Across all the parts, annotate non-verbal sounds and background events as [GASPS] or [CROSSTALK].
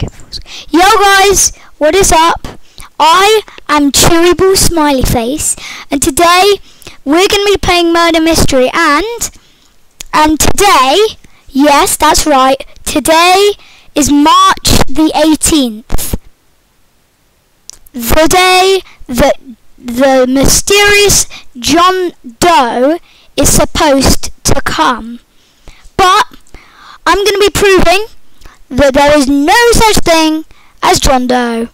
Yo guys, what is up? I am Chewyball Smiley Face, and today we're going to be playing Murder Mystery, and and today, yes, that's right, today is March the 18th, the day that the mysterious John Doe is supposed to come. But I'm going to be proving that there is no such thing as John Doe.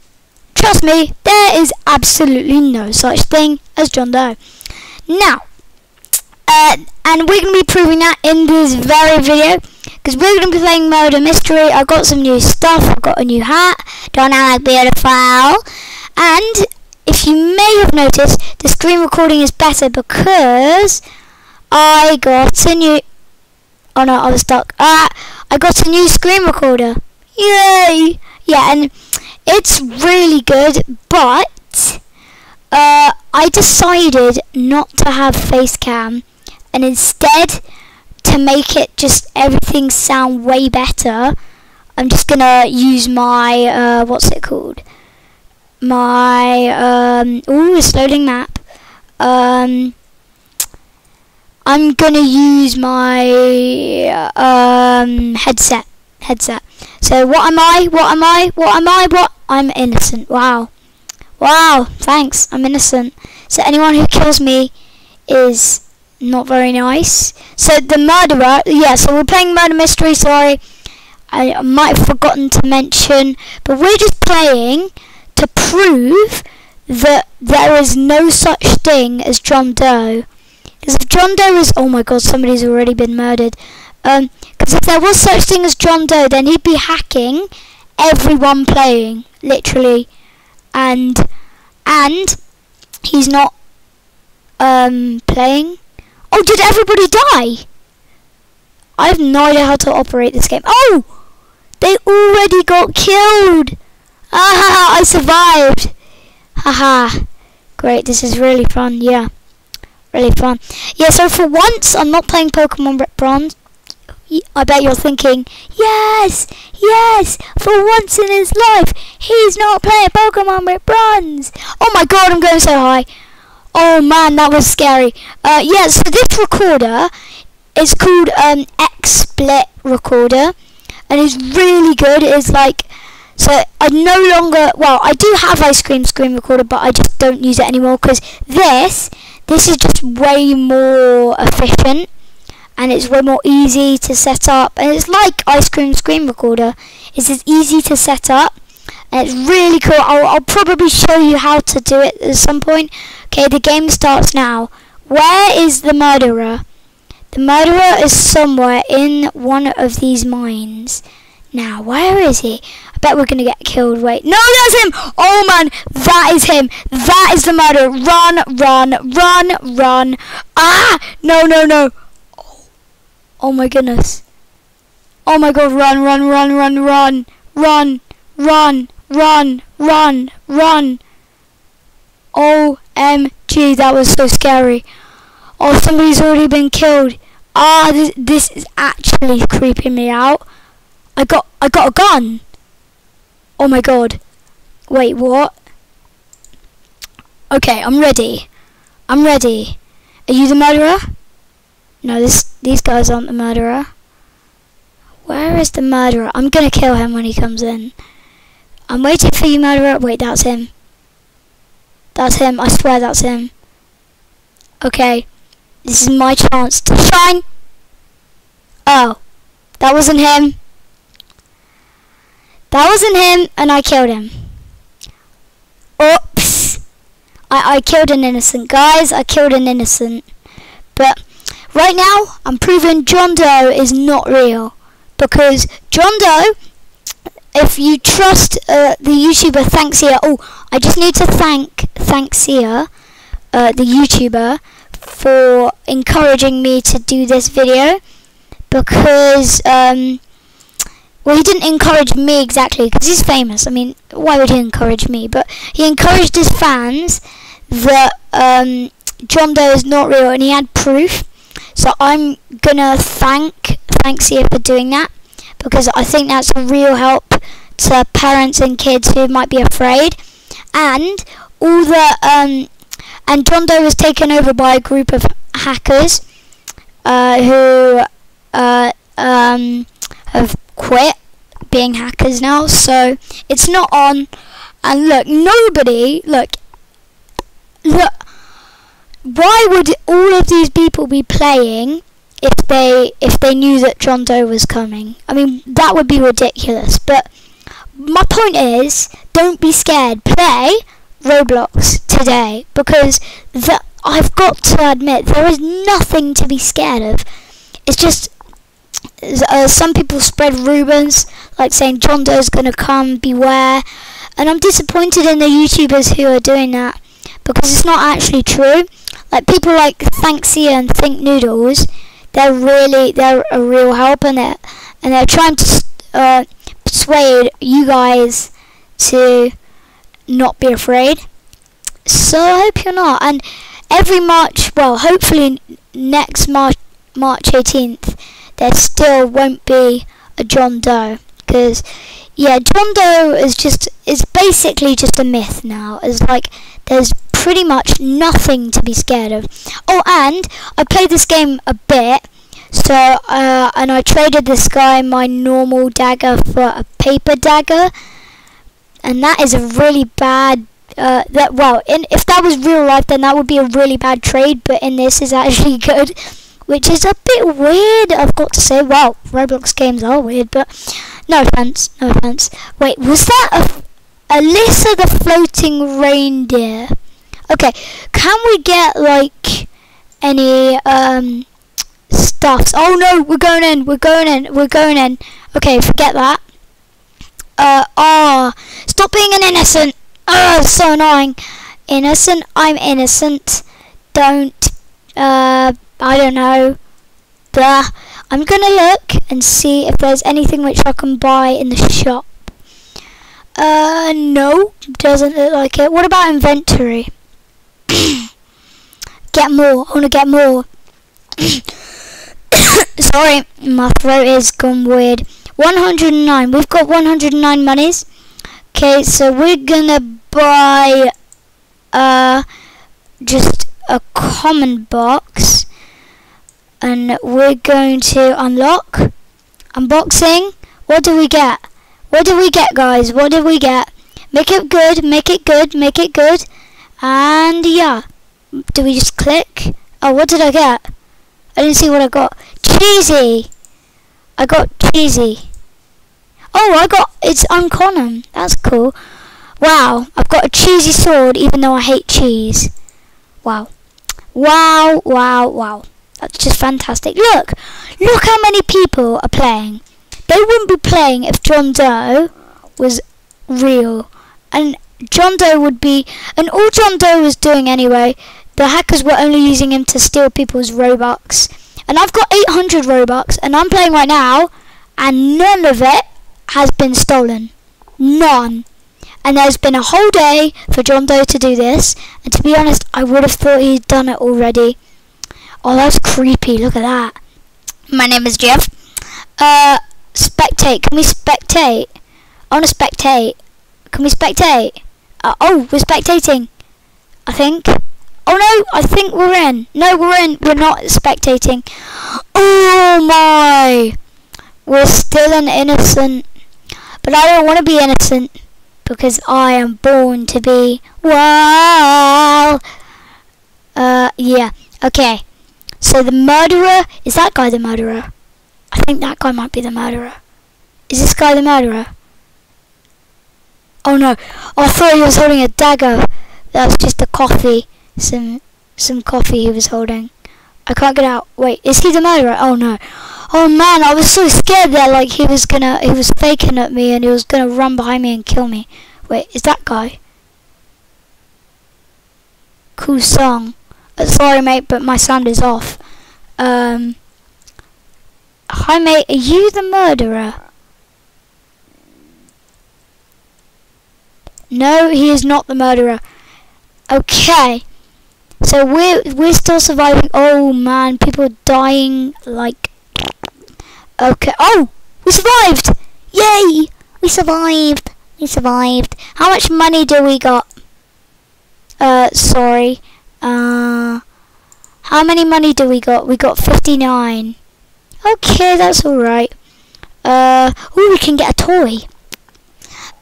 Trust me, there is absolutely no such thing as John Doe. Now, uh, and we're going to be proving that in this very video because we're going to be playing Murder Mystery. I got some new stuff. I got a new hat. Don't I look beautiful? And if you may have noticed, the screen recording is better because I got a new. Oh no, I was stuck. Ah, I got a new screen recorder. Yay! Yeah, and it's really good, but uh, I decided not to have face cam and instead to make it just everything sound way better, I'm just gonna use my uh, what's it called? My um, ooh, it's loading map. Um, I'm gonna use my um, headset. Headset. So what am I? What am I? What am I? What? I'm innocent. Wow. Wow. Thanks. I'm innocent. So anyone who kills me is not very nice. So the murderer. Yeah. So we're playing murder mystery. Sorry. I might have forgotten to mention, but we're just playing to prove that there is no such thing as John Doe. Because if John Doe is, oh my god, somebody's already been murdered. Um, because if there was such thing as John Doe, then he'd be hacking everyone playing, literally, and and he's not um playing. Oh, did everybody die? I have no idea how to operate this game. Oh, they already got killed. Ah, I survived. Haha. Great, this is really fun. Yeah really fun. Yeah, so for once, I'm not playing Pokemon Bronze. I bet you're thinking, yes, yes, for once in his life, he's not playing Pokemon Red Bronze. Oh my god, I'm going so high. Oh man, that was scary. Uh, yeah, so this recorder is called um, XSplit recorder, and it's really good. It's like, so I no longer, well, I do have Ice Cream Screen Recorder, but I just don't use it anymore because this this is just way more efficient and it's way more easy to set up and it's like ice cream screen recorder. It's as easy to set up and it's really cool. I'll, I'll probably show you how to do it at some point. Okay the game starts now. Where is the murderer? The murderer is somewhere in one of these mines now, where is he? I bet we're going to get killed. Wait. No, that's him! Oh, man. That is him. That is the murderer. Run, run, run, run. Ah! No, no, no. Oh, oh my goodness. Oh, my God. Run, run, run, run, run. Run, run, run, run, run. OMG. That was so scary. Oh, somebody's already been killed. Ah, this, this is actually creeping me out. I got, I got a gun. Oh my god. Wait, what? Okay, I'm ready. I'm ready. Are you the murderer? No, this these guys aren't the murderer. Where is the murderer? I'm gonna kill him when he comes in. I'm waiting for you, murderer. Wait, that's him. That's him. I swear that's him. Okay. This is my chance to shine. Oh. That wasn't him. That wasn't him, and I killed him. Oops. I, I killed an innocent. Guys, I killed an innocent. But right now, I'm proving John Doe is not real. Because John Doe, if you trust uh, the YouTuber Thanksia, oh, I just need to thank Thanksia, uh, the YouTuber, for encouraging me to do this video. Because, um, well, he didn't encourage me exactly because he's famous. I mean, why would he encourage me? But he encouraged his fans that um, John Doe is not real, and he had proof. So I'm gonna thank thanks here for doing that because I think that's a real help to parents and kids who might be afraid, and all the um, and John Doe was taken over by a group of hackers uh, who uh, um, have quit being hackers now. So it's not on. And look, nobody look look. Why would all of these people be playing if they if they knew that John Doe was coming? I mean, that would be ridiculous. But my point is, don't be scared. Play Roblox today because the, I've got to admit there is nothing to be scared of. It's just uh, some people spread rumours like saying John Doe's gonna come, beware, and I'm disappointed in the YouTubers who are doing that because it's not actually true. Like people like Thanksy and Think Noodles, they're really they're a real help in it, and they're trying to uh, persuade you guys to not be afraid. So I hope you're not. And every March, well, hopefully next March, March 18th, there still won't be a John Doe. Because, yeah, John Doe is just, is basically just a myth now. It's like, there's pretty much nothing to be scared of. Oh, and I played this game a bit. So, uh, and I traded this guy my normal dagger for a paper dagger. And that is a really bad uh, that well, in if that was real life, then that would be a really bad trade. But in this, is actually [LAUGHS] good, which is a bit weird. I've got to say. Well, Roblox games are weird, but no offense, no offense. Wait, was that a Alyssa the floating reindeer? Okay, can we get like any um stuffs? Oh no, we're going in, we're going in, we're going in. Okay, forget that. Uh, ah, oh, stop being an innocent. Oh, so annoying. Innocent, I'm innocent. Don't, uh, I don't know. Blah. I'm gonna look and see if there's anything which I can buy in the shop. Uh, no, doesn't look like it. What about inventory? [COUGHS] get more, I wanna get more. [COUGHS] Sorry, my throat is gone weird. 109, we've got 109 monies. Okay, so we're gonna buy uh just a common box and we're going to unlock unboxing what do we get what do we get guys what do we get make it good make it good make it good and yeah do we just click oh what did I get I didn't see what I got cheesy I got cheesy Oh, I got, it's uncommon. That's cool. Wow, I've got a cheesy sword even though I hate cheese. Wow. Wow, wow, wow. That's just fantastic. Look, look how many people are playing. They wouldn't be playing if John Doe was real. And John Doe would be, and all John Doe was doing anyway, the hackers were only using him to steal people's Robux. And I've got 800 Robux, and I'm playing right now, and none of it has been stolen. None. And there's been a whole day for John Doe to do this. And to be honest, I would have thought he'd done it already. Oh, that's creepy. Look at that. My name is Jeff. Uh, spectate. Can we spectate? I want to spectate. Can we spectate? Uh, oh, we're spectating. I think. Oh no, I think we're in. No, we're in. We're not spectating. [GASPS] Oh my. We're still an innocent but I don't want to be innocent because I am born to be wow. Uh, yeah. Okay. So the murderer is that guy the murderer? I think that guy might be the murderer. Is this guy the murderer? Oh no! Oh, I thought he was holding a dagger. That was just a coffee. Some some coffee he was holding. I can't get out. Wait, is he the murderer? Oh no. Oh man, I was so scared there like he was gonna, he was faking at me and he was gonna run behind me and kill me. Wait, is that guy? Cool song. Sorry mate, but my sound is off. Um, hi mate, are you the murderer? No, he is not the murderer. Okay. So we're we're still surviving. Oh man, people are dying like Okay. Oh, we survived! Yay! We survived. We survived. How much money do we got? Uh, sorry. Uh, how many money do we got? We got 59. Okay, that's alright. Uh, oh, we can get a toy.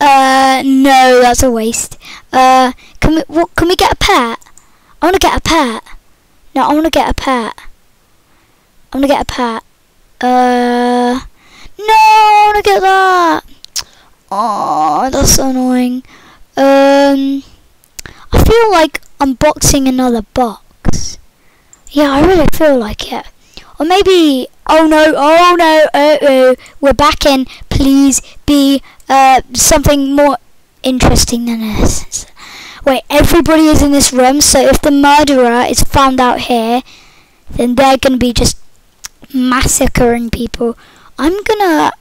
Uh, no, that's a waste. Uh, can we, what, can we get a pet? I want to get a pet. No, I want to get a pet. I want to get a pet. Uh, no, I want to get that. Oh, that's so annoying. Um, I feel like unboxing another box. Yeah, I really feel like it. Or maybe, oh no, oh no, oh oh, we're back in. Please be uh, something more interesting than this. Wait, everybody is in this room, so if the murderer is found out here, then they're gonna be just massacring people. I'm gonna,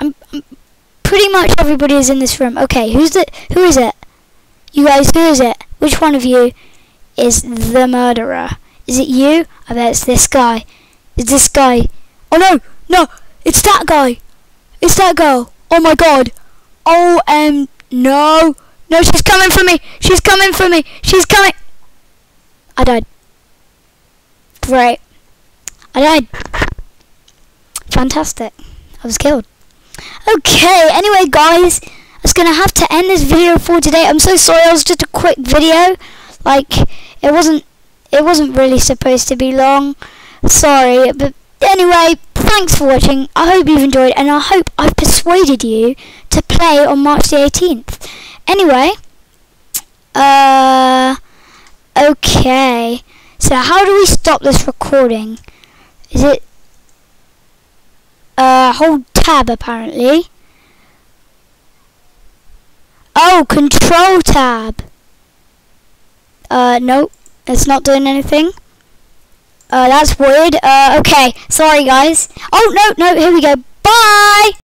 I'm, I'm pretty much everybody is in this room. Okay, who's the, who is it? You guys, who is it? Which one of you is the murderer? Is it you? I bet it's this guy. It's this guy. Oh no, no, it's that guy. It's that girl. Oh my god. Oh, um, no. No, she's coming for me. She's coming for me. She's coming. I died. Great. I died. Fantastic. I was killed. Okay, anyway, guys. I was going to have to end this video for today. I'm so sorry. It was just a quick video. Like, it wasn't, it wasn't really supposed to be long. Sorry, but anyway, thanks for watching. I hope you've enjoyed, and I hope I've persuaded you to play on March the 18th. Anyway, uh, okay. So how do we stop this recording? Is it, uh, hold tab apparently. Oh, control tab. Uh, nope, it's not doing anything. Uh, that's weird. Uh, okay, sorry guys. Oh, no, no, here we go. Bye!